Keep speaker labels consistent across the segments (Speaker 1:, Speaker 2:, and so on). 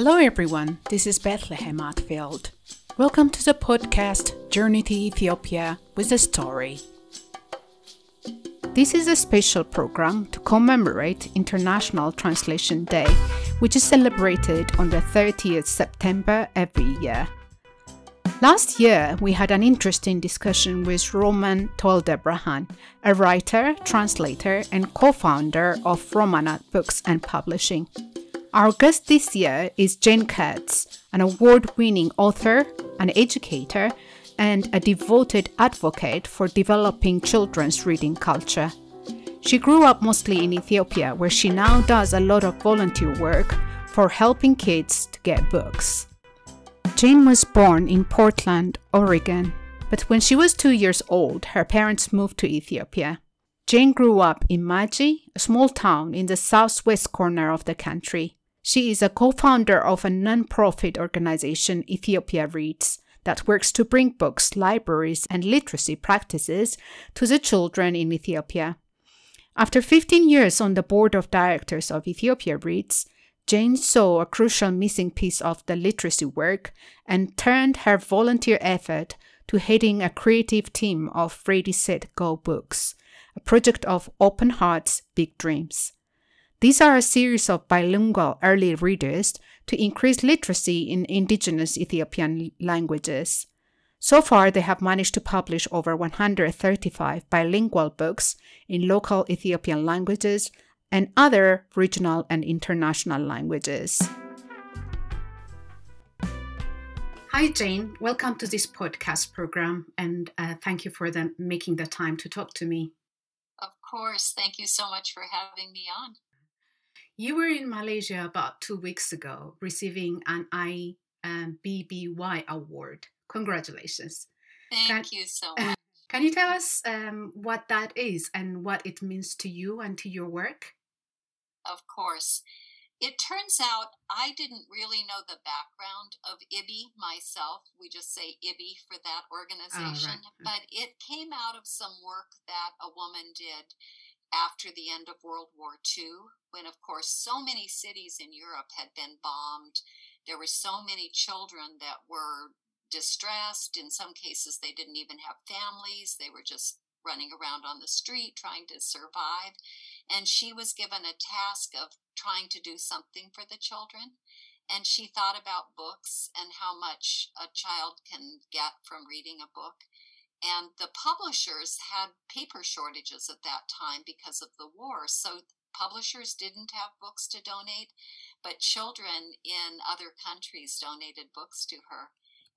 Speaker 1: Hello, everyone. This is Bethlehem Atfield. Welcome to the podcast Journey to Ethiopia with a Story. This is a special program to commemorate International Translation Day, which is celebrated on the 30th September every year. Last year, we had an interesting discussion with Roman Toldebrahan, a writer, translator, and co founder of Romanat Books and Publishing. Our guest this year is Jane Kurtz, an award winning author, an educator, and a devoted advocate for developing children's reading culture. She grew up mostly in Ethiopia, where she now does a lot of volunteer work for helping kids to get books. Jane was born in Portland, Oregon, but when she was two years old, her parents moved to Ethiopia. Jane grew up in Maji, a small town in the southwest corner of the country. She is a co founder of a non profit organization, Ethiopia Reads, that works to bring books, libraries, and literacy practices to the children in Ethiopia. After 15 years on the board of directors of Ethiopia Reads, Jane saw a crucial missing piece of the literacy work and turned her volunteer effort to heading a creative team of Ready Set Go books, a project of Open Hearts, Big Dreams. These are a series of bilingual early readers to increase literacy in indigenous Ethiopian languages. So far, they have managed to publish over 135 bilingual books in local Ethiopian languages and other regional and international languages. Hi, Jane. Welcome to this podcast program, and uh, thank you for the, making the time to talk to me.
Speaker 2: Of course. Thank you so much for having me on.
Speaker 1: You were in Malaysia about two weeks ago, receiving an IBBY award. Congratulations.
Speaker 2: Thank can, you so much.
Speaker 1: Can you tell us um, what that is and what it means to you and to your work?
Speaker 2: Of course. It turns out I didn't really know the background of IBBY myself. We just say IBBY for that organization. Oh, right. But it came out of some work that a woman did after the end of World War II, when, of course, so many cities in Europe had been bombed. There were so many children that were distressed. In some cases, they didn't even have families, they were just running around on the street trying to survive. And she was given a task of trying to do something for the children. And she thought about books and how much a child can get from reading a book. And the publishers had paper shortages at that time because of the war. So publishers didn't have books to donate, but children in other countries donated books to her.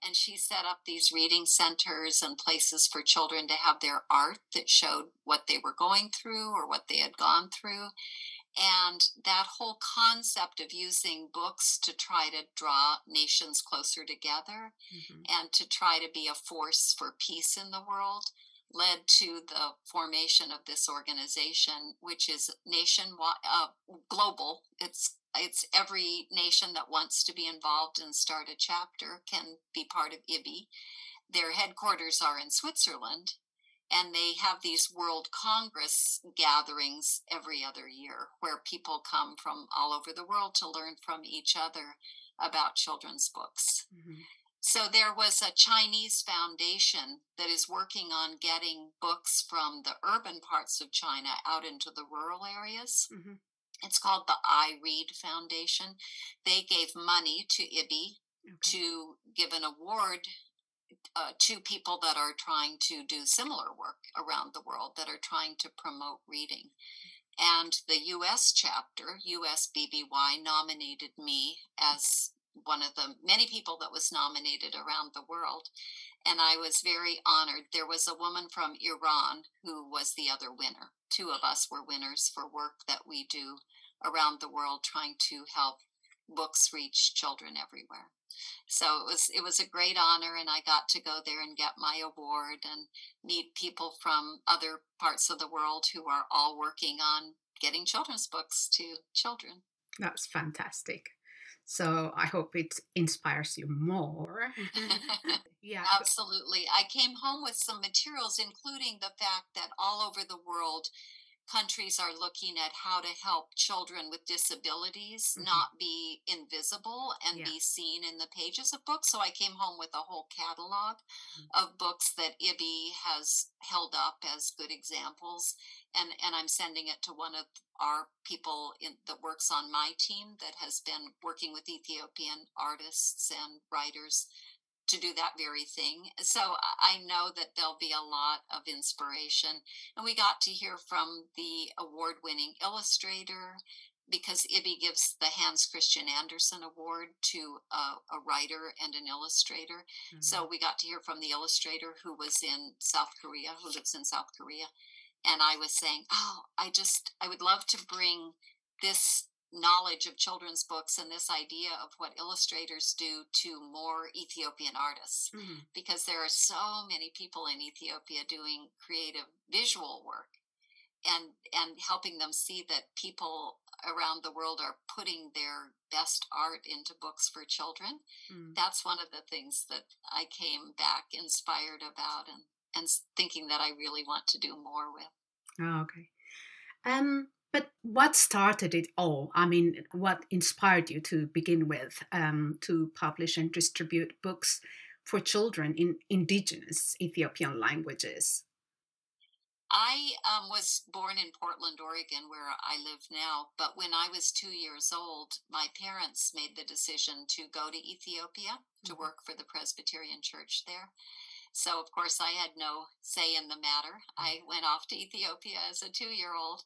Speaker 2: And she set up these reading centers and places for children to have their art that showed what they were going through or what they had gone through. And that whole concept of using books to try to draw nations closer together mm-hmm. and to try to be a force for peace in the world led to the formation of this organization, which is nationwide, uh, global. It's it's every nation that wants to be involved and start a chapter can be part of IBBY. Their headquarters are in Switzerland, and they have these World Congress gatherings every other year where people come from all over the world to learn from each other about children's books. Mm-hmm. So there was a Chinese foundation that is working on getting books from the urban parts of China out into the rural areas. Mm-hmm. It's called the I Read Foundation. They gave money to IBBY okay. to give an award uh, to people that are trying to do similar work around the world that are trying to promote reading. And the US chapter, USBBY, nominated me as one of the many people that was nominated around the world. And I was very honored. There was a woman from Iran who was the other winner. Two of us were winners for work that we do around the world trying to help books reach children everywhere. So it was it was a great honor and i got to go there and get my award and meet people from other parts of the world who are all working on getting children's books to children.
Speaker 1: That's fantastic. So i hope it inspires you more.
Speaker 2: Yeah absolutely. I came home with some materials including the fact that all over the world countries are looking at how to help children with disabilities mm-hmm. not be invisible and yeah. be seen in the pages of books. So I came home with a whole catalog mm-hmm. of books that IBBY has held up as good examples. And, and I'm sending it to one of our people in, that works on my team that has been working with Ethiopian artists and writers to do that very thing. So I know that there'll be a lot of inspiration. And we got to hear from the award winning illustrator because IBBY gives the Hans Christian Andersen Award to a, a writer and an illustrator. Mm-hmm. So we got to hear from the illustrator who was in South Korea, who lives in South Korea. And I was saying, oh, I just, I would love to bring this knowledge of children's books and this idea of what illustrators do to more Ethiopian artists mm-hmm. because there are so many people in Ethiopia doing creative visual work and and helping them see that people around the world are putting their best art into books for children mm. that's one of the things that I came back inspired about and and thinking that I really want to do more with
Speaker 1: oh, okay um but what started it all? I mean, what inspired you to begin with um, to publish and distribute books for children in indigenous Ethiopian languages?
Speaker 2: I um, was born in Portland, Oregon, where I live now. But when I was two years old, my parents made the decision to go to Ethiopia to mm-hmm. work for the Presbyterian Church there. So, of course, I had no say in the matter. I mm-hmm. went off to Ethiopia as a two year old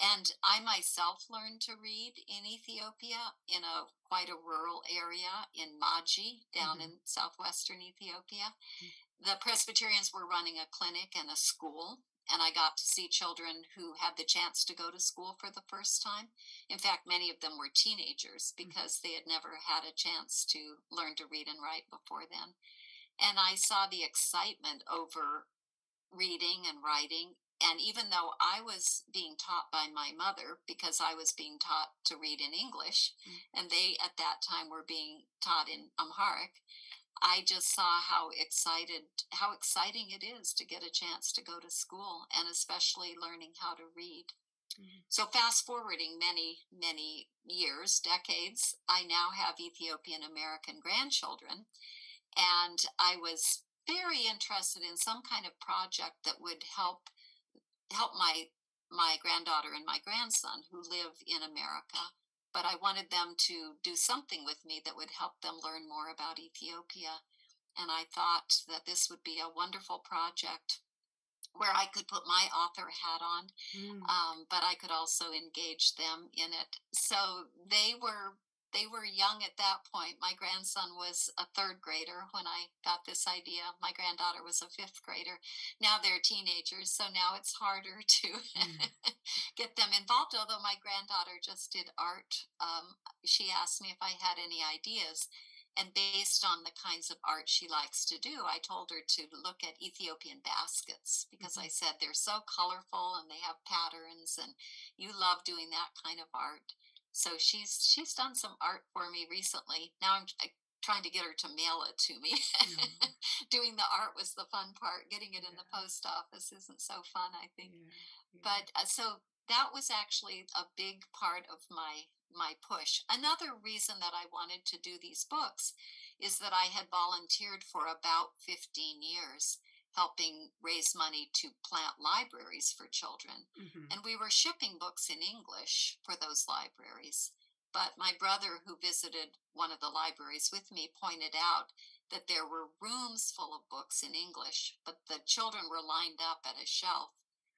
Speaker 2: and I myself learned to read in Ethiopia in a quite a rural area in Maji down mm-hmm. in southwestern Ethiopia. Mm-hmm. The Presbyterians were running a clinic and a school, and I got to see children who had the chance to go to school for the first time. In fact, many of them were teenagers mm-hmm. because mm-hmm. they had never had a chance to learn to read and write before then. And I saw the excitement over reading and writing and even though I was being taught by my mother, because I was being taught to read in English, mm. and they at that time were being taught in Amharic, I just saw how excited, how exciting it is to get a chance to go to school, and especially learning how to read. Mm-hmm. So, fast forwarding many, many years, decades, I now have Ethiopian American grandchildren. And I was very interested in some kind of project that would help help my my granddaughter and my grandson who live in America, but I wanted them to do something with me that would help them learn more about Ethiopia. And I thought that this would be a wonderful project where I could put my author hat on, mm. um, but I could also engage them in it. So they were they were young at that point. My grandson was a third grader when I got this idea. My granddaughter was a fifth grader. Now they're teenagers, so now it's harder to mm. get them involved. Although my granddaughter just did art, um, she asked me if I had any ideas. And based on the kinds of art she likes to do, I told her to look at Ethiopian baskets because mm-hmm. I said they're so colorful and they have patterns, and you love doing that kind of art. So she's she's done some art for me recently. Now I'm trying to get her to mail it to me. Mm-hmm. Doing the art was the fun part. Getting it yeah. in the post office isn't so fun, I think. Yeah. Yeah. But uh, so that was actually a big part of my my push. Another reason that I wanted to do these books is that I had volunteered for about 15 years helping raise money to plant libraries for children. Mm-hmm. And we were shipping books in English for those libraries. But my brother, who visited one of the libraries with me, pointed out that there were rooms full of books in English, but the children were lined up at a shelf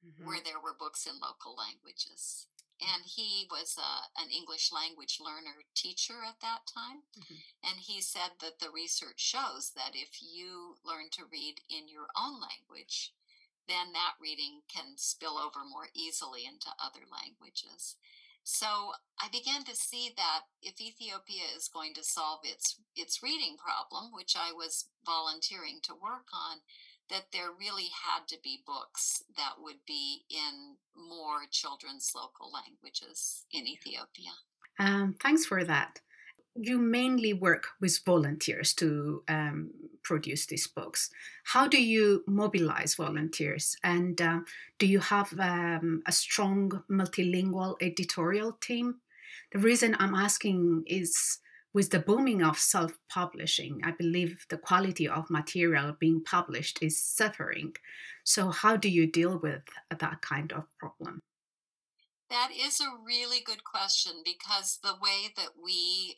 Speaker 2: mm-hmm. where there were books in local languages and he was uh, an English language learner teacher at that time. Mm-hmm. And he said that the research shows that if you learn to read in your own language, then that reading can spill over more easily into other languages. So I began to see that if Ethiopia is going to solve its its reading problem, which I was volunteering to work on, that there really had to be books that would be in more children's local languages in Ethiopia.
Speaker 1: Um, thanks for that. you mainly work with volunteers to um, produce these books. How do you mobilize volunteers? And uh, do you have um, a strong multilingual editorial team? The reason I'm asking is with the booming of self publishing, I believe the quality of material being published is suffering. So, how do you deal with that kind of problem?
Speaker 2: That is a really good question because the way that we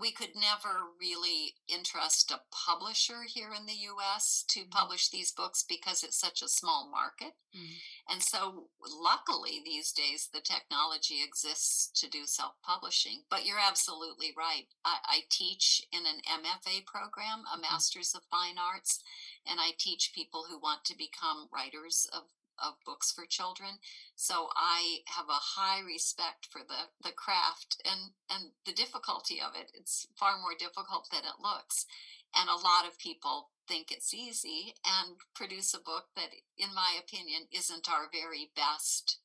Speaker 2: we could never really interest a publisher here in the US to mm-hmm. publish these books because it's such a small market. Mm-hmm. And so luckily these days the technology exists to do self-publishing. But you're absolutely right. I, I teach in an MFA program, a mm-hmm. Masters of Fine Arts, and I teach people who want to become writers of of books for children. So I have a high respect for the, the craft and, and the difficulty of it. It's far more difficult than it looks. And a lot of people think it's easy and produce a book that, in my opinion, isn't our very best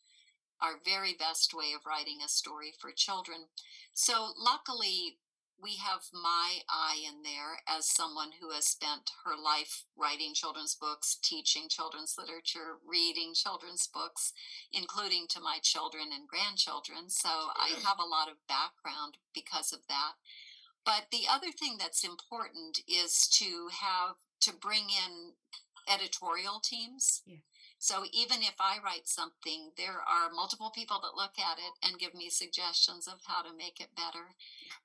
Speaker 2: our very best way of writing a story for children. So, luckily, we have my eye in there as someone who has spent her life writing children's books, teaching children's literature, reading children's books, including to my children and grandchildren. So I have a lot of background because of that. But the other thing that's important is to have to bring in editorial teams. Yeah. So even if I write something, there are multiple people that look at it and give me suggestions of how to make it better.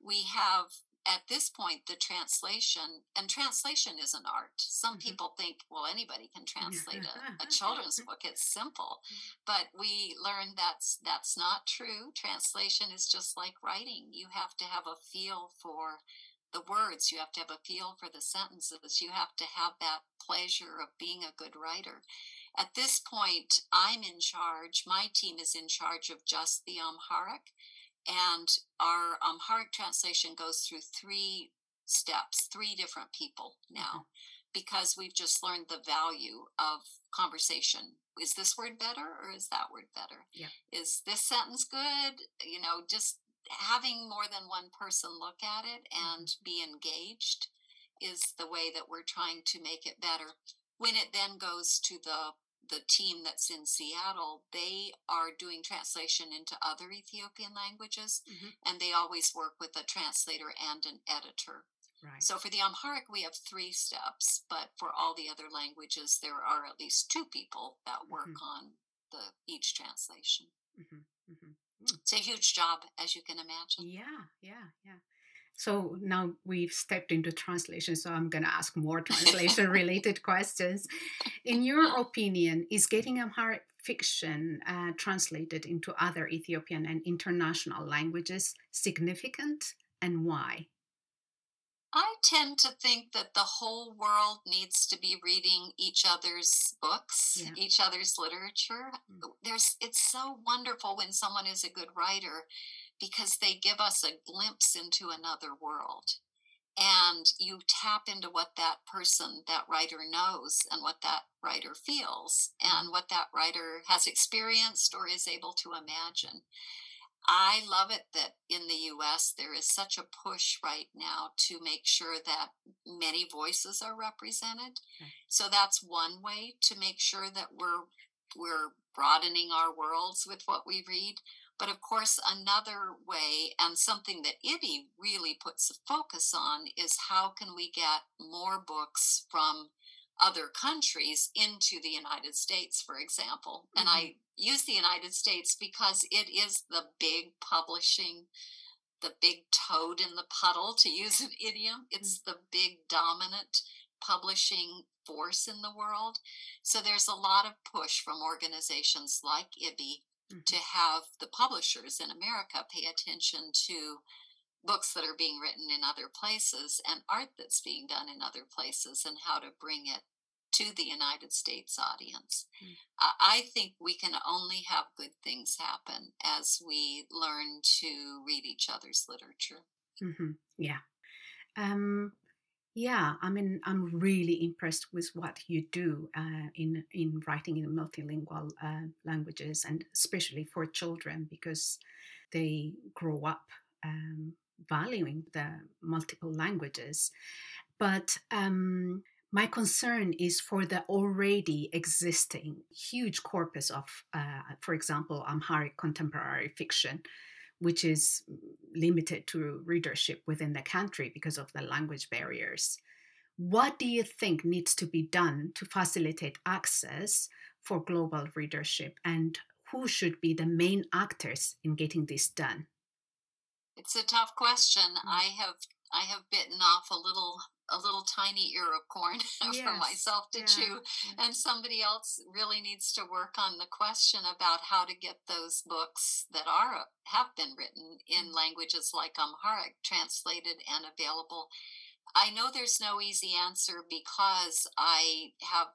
Speaker 2: We have at this point the translation and translation is an art. Some mm-hmm. people think well anybody can translate a, a, children's book. It's simple. Mm-hmm. but we learned that's that's not true. Translation is just like writing. You have to have a feel for the words. You have to have a feel for the sentences. You have to have that pleasure of being a good writer at this point, I'm in charge, my team is in charge of just the Amharic, and our Amharic translation goes through three steps, three different people now, because we've just learned the value of conversation. Is this word better or is that word better? Yeah. Is this sentence good? You know, just having more than one person look at it and mm-hmm. be engaged is the way that we're trying to make it better. When it then goes to the the team that's in Seattle, they are doing translation into other Ethiopian languages, mm-hmm. and they always work with a translator and an editor. Right. So for the Amharic, we have three steps, but for all the other languages, there are at least two people that work mm-hmm. on the each translation. Mm-hmm. mm-hmm. Mm. It's a huge job, as you can imagine.
Speaker 1: Yeah, yeah, yeah. So now we've stepped into translation, so I'm going to ask more translation related questions. In your opinion, is getting Amharic fiction uh, translated into other Ethiopian and international languages significant and why?
Speaker 2: I tend to think that the whole world needs to be reading each other's books, yeah. each other's literature. Mm. There's it's so wonderful when someone is a good writer because they give us a glimpse into another world. And you tap into what that person, that writer knows, and what that writer feels, mm-hmm. and what that writer has experienced or is able to imagine. I love it that in the US there is such a push right now to make sure that many voices are represented. Okay. So that's one way to make sure that we're we're broadening our worlds with what we read. But of course, another way, and something that IBBY really puts a focus on, is how can we get more books from other countries into the United States, for example. Mm-hmm. And I use the United States because it is the big publishing, the big toad in the puddle, to use an idiom. It's mm-hmm. the big dominant publishing force in the world. So there's a lot of push from organizations like IBBY mm-hmm. to have the publishers in America pay attention to books that are being written in other places and art that's being done in other places and how to bring it to the United States audience. Mm. I think we can only have good things happen as we learn to read each other's literature.
Speaker 1: Mm-hmm. Yeah. Um, yeah, I mean, I'm really impressed with what you do uh, in in writing in multilingual uh, languages, and especially for children because they grow up um, valuing the multiple languages. But um, my concern is for the already existing huge corpus of, uh, for example, Amharic contemporary fiction, which is limited to readership within the country because of the language barriers. What do you think needs to be done to facilitate access for global readership, and who should be the main actors in getting this done?
Speaker 2: It's a tough question. Mm. I have I have bitten off a little a little tiny ear of corn yes. for myself to yeah. chew yeah. and somebody else really needs to work on the question about how to get those books that are have been written in mm. languages like Amharic translated and available I know there's no easy answer because I have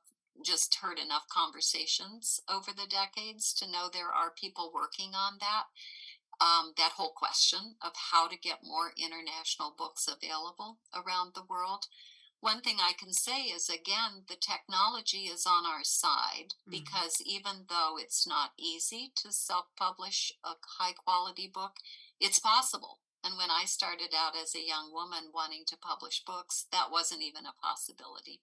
Speaker 2: just heard enough conversations over the decades to know there are people working on that um, that whole question of how to get more international books available around the world. One thing I can say is again, the technology is on our side mm-hmm. because even though it's not easy to self publish a high quality book, it's possible. And when I started out as a young woman wanting to publish books, that wasn't even a possibility.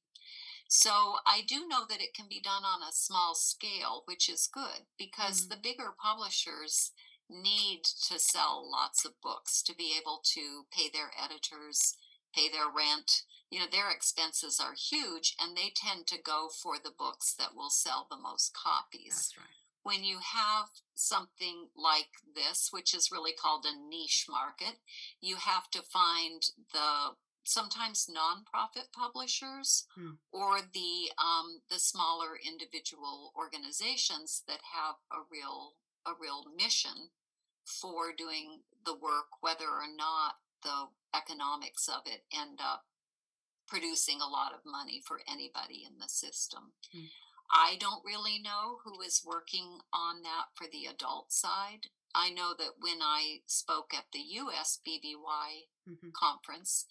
Speaker 2: So I do know that it can be done on a small scale, which is good because mm-hmm. the bigger publishers need to sell lots of books to be able to pay their editors, pay their rent. You know, their expenses are huge and they tend to go for the books that will sell the most copies.
Speaker 1: That's right.
Speaker 2: When you have something like this, which is really called a niche market, you have to find the sometimes nonprofit publishers hmm. or the um, the smaller individual organizations that have a real a real mission for doing the work, whether or not the economics of it end up producing a lot of money for anybody in the system. Mm. I don't really know who is working on that for the adult side. I know that when I spoke at the US BBY mm-hmm. conference,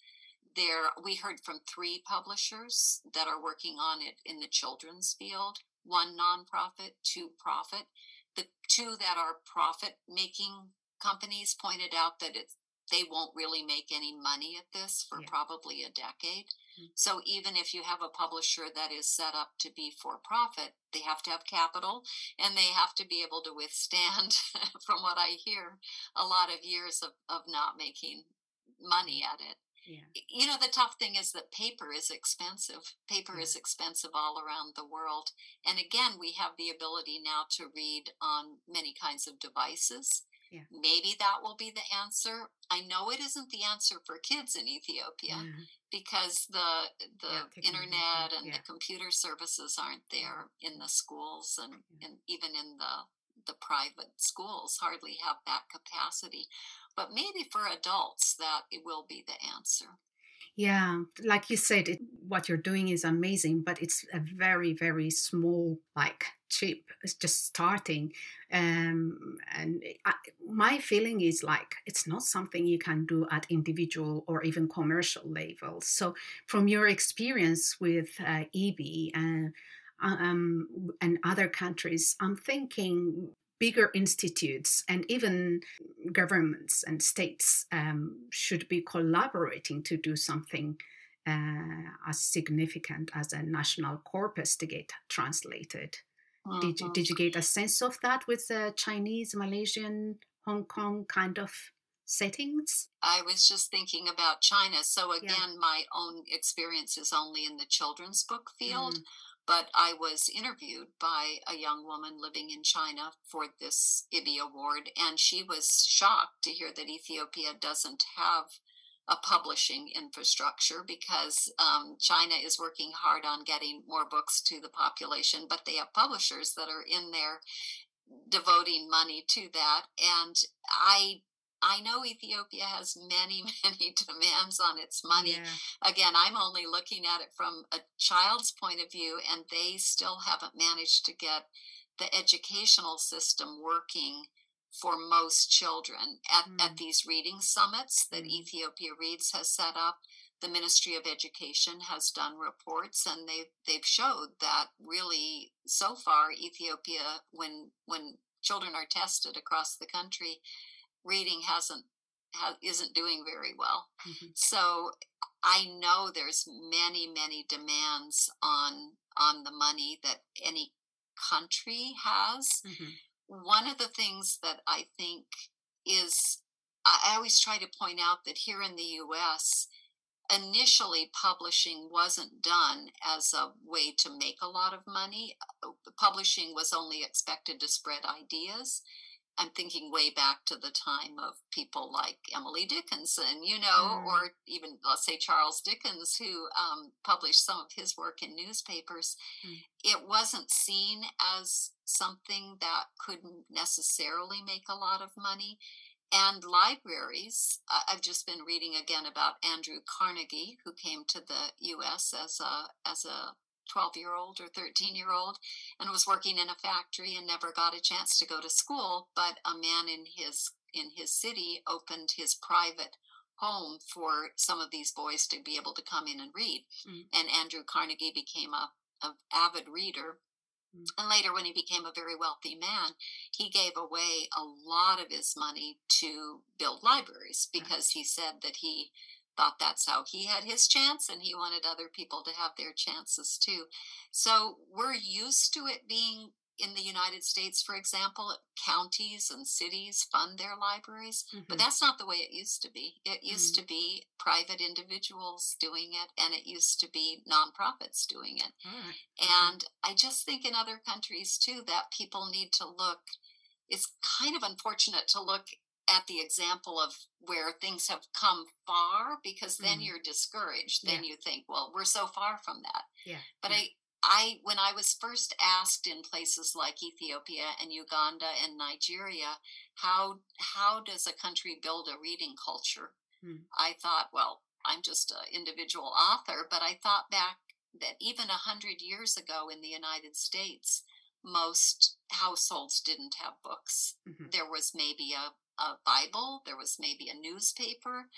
Speaker 2: there we heard from three publishers that are working on it in the children's field one nonprofit, two profit. The two that are profit making companies pointed out that it's they won't really make any money at this for yeah. probably a decade. Mm-hmm. So even if you have a publisher that is set up to be for profit, they have to have capital and they have to be able to withstand, from what I hear, a lot of years of, of not making money at it. Yeah. You know, the tough thing is that paper is expensive. Paper yeah. is expensive all around the world. And again, we have the ability now to read on many kinds of devices. Yeah. Maybe that will be the answer. I know it isn't the answer for kids in Ethiopia because the the yeah, internet and the computer services aren't there in the schools and, and even in the the private schools hardly have that capacity. But maybe for adults, that it will be the answer.
Speaker 1: Yeah, like you said, it, what you're doing is amazing, but it's a very, very small, like cheap. It's just starting, um, and I, my feeling is like it's not something you can do at individual or even commercial levels. So, from your experience with uh, IBBY and uh, um, and other countries, I'm thinking bigger institutes and even governments and states um, should be collaborating to do something uh, as significant as a national corpus to get translated. Did, you, did you get a sense of that with the Chinese, Malaysian, Hong Kong kind of settings?
Speaker 2: I was just thinking about China. So, again, yeah. my own experience is only in the children's book field. Mm. But I was interviewed by a young woman living in China for this IBBY award, and she was shocked to hear that Ethiopia doesn't have a publishing infrastructure because um, China is working hard on getting more books to the population, but they have publishers that are in there devoting money to that. And I I know Ethiopia has many, many demands on its money. Yeah. Again, I'm only looking at it from a child's point of view, and they still haven't managed to get the educational system working for most children at, mm. at these reading summits that mm. Ethiopia Reads has set up. The Ministry of Education has done reports, and they've they've showed that really so far Ethiopia, when when children are tested across the country, reading hasn't ha- isn't doing very well. Mm-hmm. So I know there's many many demands on on the money that any country has. Mm-hmm. One of the things that I think is I always try to point out that here in the US initially publishing wasn't done as a way to make a lot of money. Uh, publishing was only expected to spread ideas. I'm thinking way back to the time of people like Emily Dickinson, you know, mm. or even let's say Charles Dickens, who um, published some of his work in newspapers. Mm. It wasn't seen as something that couldn't necessarily make a lot of money. And libraries, uh, I've just been reading again about Andrew Carnegie, who came to the U.S. as a as a 12 year old or 13 year old and was working in a factory and never got a chance to go to school but a man in his in his city opened his private home for some of these boys to be able to come in and read mm. and andrew carnegie became a, a avid reader mm. and later when he became a very wealthy man he gave away a lot of his money to build libraries because he said that he thought that's how he had his chance and he wanted other people to have their chances too. So we're used to it being in the United States, for example, counties and cities fund their libraries, mm-hmm. but that's not the way it used to be. It used mm-hmm. to be private individuals doing it, and it used to be nonprofits doing it. Mm-hmm. And I just think in other countries too that people need to look. It's kind of unfortunate to look at the example of where things have come far because then mm. you're discouraged then yeah. you think well we're so far from that
Speaker 1: yeah
Speaker 2: but
Speaker 1: yeah.
Speaker 2: i i when i was first asked in places like ethiopia and uganda and nigeria how how does a country build a reading culture mm. i thought well i'm just an individual author but i thought back that even a hundred years ago in the united states most households didn't have books. Mm-hmm. There was maybe a a Bible, there was maybe a newspaper,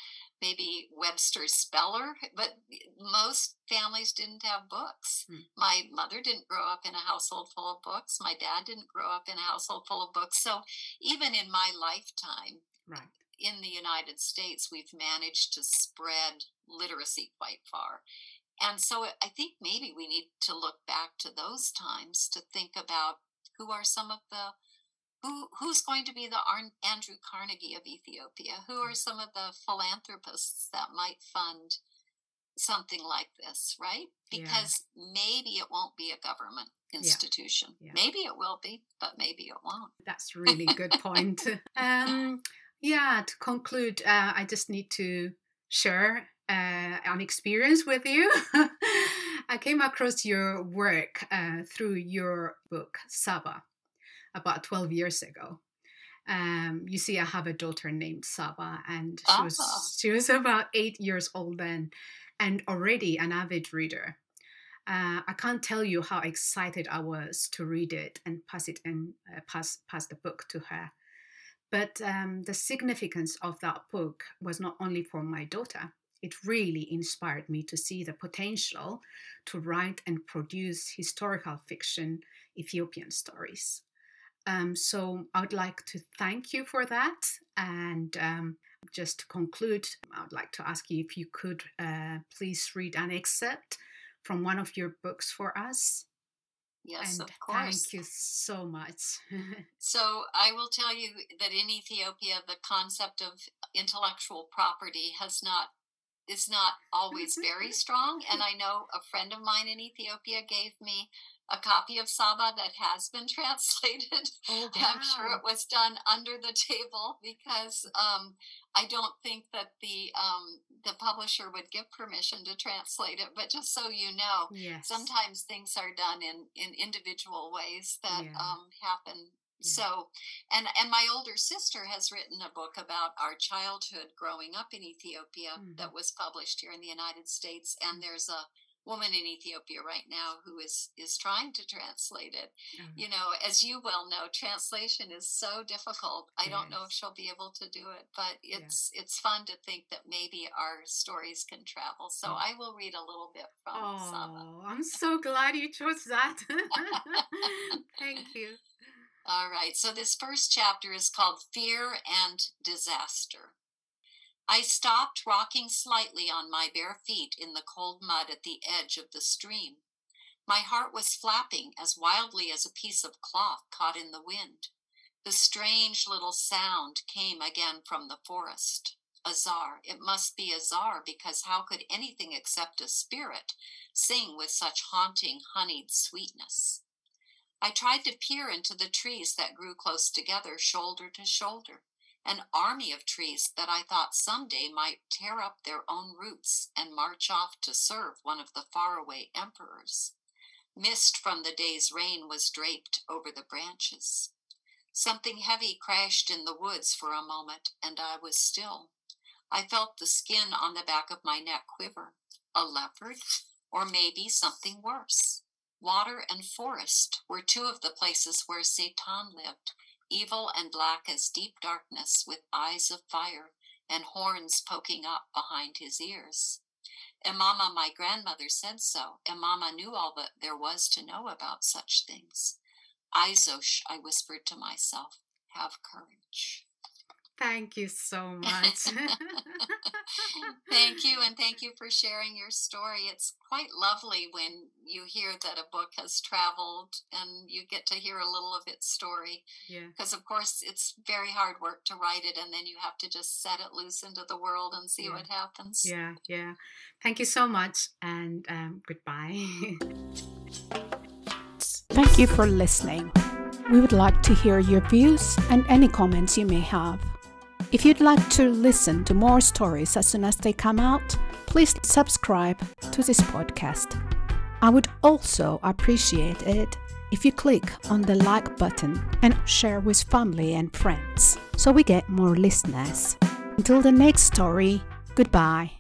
Speaker 2: maybe Webster's Speller, but most families didn't have books. Hmm. My mother didn't grow up in a household full of books. My dad didn't grow up in a household full of books. So even in my lifetime,
Speaker 1: right.
Speaker 2: in the United States, we've managed to spread literacy quite far. And so I think maybe we need to look back to those times to think about who are some of the who who's going to be the Andrew Carnegie of Ethiopia? Who are some of the philanthropists that might fund something like this, right? Because yeah. maybe it won't be a government institution. Yeah. Yeah. Maybe it will be, but maybe it won't.
Speaker 1: That's really good point. um, yeah, to conclude, uh, I just need to share uh, an experience with you. I came across your work uh, through your book, Saba about 12 years ago. Um, you see, I have a daughter named Saba, and she was ah. she was about eight years old then, and already an avid reader. Uh, I can't tell you how excited I was to read it and pass it and uh, pass pass the book to her. But um, the significance of that book was not only for my daughter. It really inspired me to see the potential to write and produce historical fiction Ethiopian stories. Um, so I would like to thank you for that. And um, just to conclude, I would like to ask you if you could uh, please read an excerpt from one of your books for us.
Speaker 2: Yes,
Speaker 1: and
Speaker 2: of course.
Speaker 1: Thank you so much.
Speaker 2: so, I will tell you that in Ethiopia, the concept of intellectual property has not is not always very strong. And I know a friend of mine in Ethiopia gave me a copy of Saba that has been translated.
Speaker 1: Oh, wow.
Speaker 2: I'm sure it was done under the table because um, I don't think that the um, the publisher would give permission to translate it. But just so you know,
Speaker 1: yes.
Speaker 2: sometimes things are done in in individual ways that yeah. um, happen. Yeah. So, and and my older sister has written a book about our childhood growing up in Ethiopia mm-hmm. that was published here in the United States. And there's a woman in Ethiopia right now who is is trying to translate it. Mm-hmm. You know, as you well know, translation is so difficult. I don't know if she'll be able to do it, but it's yeah. it's fun to think that maybe our stories can travel. So oh. I will read a little bit from oh, Saba.
Speaker 1: I'm so glad you chose that. Thank you.
Speaker 2: All right. So this first chapter is called Fear and Disaster. I stopped, rocking slightly on my bare feet in the cold mud at the edge of the stream. My heart was flapping as wildly as a piece of cloth caught in the wind. The strange little sound came again from the forest. Azar, it must be Azar, because how could anything except a spirit sing with such haunting, honeyed sweetness? I tried to peer into the trees that grew close together, shoulder to shoulder an army of trees that I thought someday might tear up their own roots and march off to serve one of the faraway emperors. Mist from the day's rain was draped over the branches. Something heavy crashed in the woods for a moment, and I was still. I felt the skin on the back of my neck quiver. A leopard, or maybe something worse. Water and forest were two of the places where Satan lived, evil and black as deep darkness, with eyes of fire and horns poking up behind his ears. Emama, my grandmother, said so. Emama knew all that there was to know about such things. Aizosh, I whispered to myself, have courage.
Speaker 1: Thank you so much.
Speaker 2: thank you, and thank you for sharing your story. It's quite lovely when you hear that a book has traveled and you get to hear a little of its story.
Speaker 1: Yeah.
Speaker 2: Because, of course, it's very hard work to write it, and then you have to just set it loose into the world and see
Speaker 1: yeah.
Speaker 2: what happens.
Speaker 1: Yeah, yeah. Thank you so much, and um, goodbye. Thank you for listening. We would like to hear your views and any comments you may have. If you'd like to listen to more stories as soon as they come out, please subscribe to this podcast. I would also appreciate it if you click on the like button and share with family and friends so we get more listeners. Until the next story, goodbye.